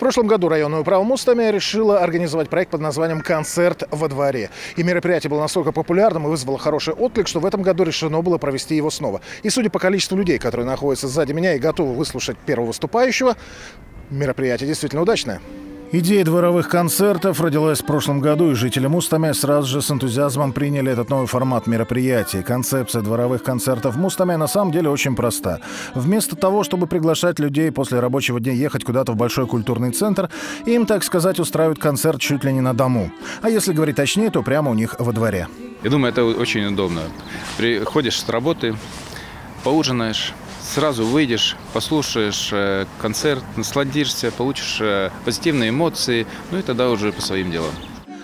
прошлом году районное управа Мустами решила организовать проект под названием «Концерт во дворе». И мероприятие было настолько популярным и вызвало хороший отклик, что в этом году решено было провести его снова. И судя по количеству людей, которые находятся сзади меня и готовы выслушать первого выступающего, мероприятие действительно удачное. Идея дворовых концертов родилась в прошлом году, и жители Мустаме сразу же с энтузиазмом приняли этот новый формат мероприятий. Концепция дворовых концертов в Мустаме на самом деле очень проста. Вместо того, чтобы приглашать людей после рабочего дня ехать куда-то в большой культурный центр, им, так сказать, устраивают концерт чуть ли не на дому. А если говорить точнее, то прямо у них во дворе. Я думаю, это очень удобно. Приходишь с работы, поужинаешь, сразу выйдешь, послушаешь э, концерт, насладишься, получишь э, позитивные эмоции, ну и тогда уже по своим делам.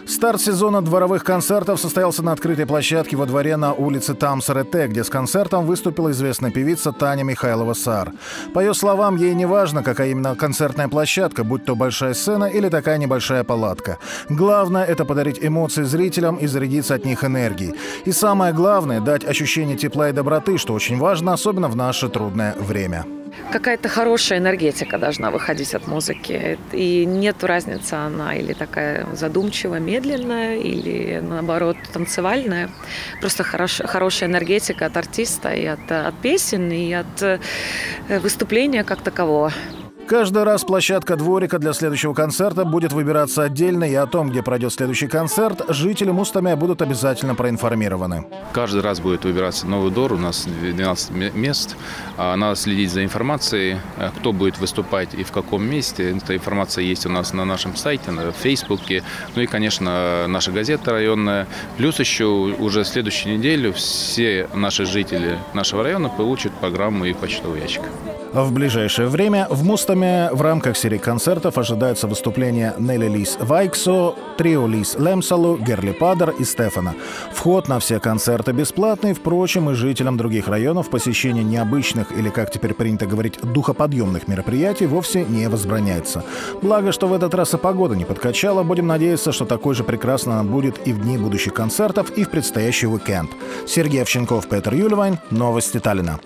Старт сезона дворовых концертов состоялся на открытой площадке во дворе на улице Тамсарете, где с концертом выступила известная певица Таня Михайлова-Сар. По ее словам, ей не важно, какая именно концертная площадка, будь то большая сцена или такая небольшая палатка. Главное — это подарить эмоции зрителям и зарядиться от них энергией. И самое главное — дать ощущение тепла и доброты, что очень важно, особенно в наше трудное время какая-то хорошая энергетика должна выходить от музыки. И нет разницы, она или такая задумчивая, медленная, или наоборот танцевальная. Просто хорош, хорошая энергетика от артиста и от, от песен, и от э, выступления как такового. Каждый раз площадка дворика для следующего концерта будет выбираться отдельно, и о том, где пройдет следующий концерт, жители Мустами будут обязательно проинформированы. Каждый раз будет выбираться новый двор, у нас 12 мест. А надо следить за информацией, э, кто будет выступать и в каком месте. Эта информация есть у нас на нашем сайте, на Фейсбуке, ну и, конечно, наша газета районная. Плюс еще уже следующую неделю все наши жители нашего района получат программу и почтовый ящик. В ближайшее время в Мустаме в рамках серии концертов ожидаются выступления Нелли Лис Вайксо, Трио Лис Лемсалу, Герли Падер и Стефана. Вход на все концерты бесплатный, впрочем, и жителям других районов посещение необычных или, как теперь принято говорить, духоподъемных мероприятий вовсе не возбраняется. Благо, что в этот раз и погода не подкачала, будем надеяться, что такой же прекрасно будет и в дни будущих концертов, и в предстоящий уикенд. Сергей Овченков, Петр Юльвайн, Новости Таллина.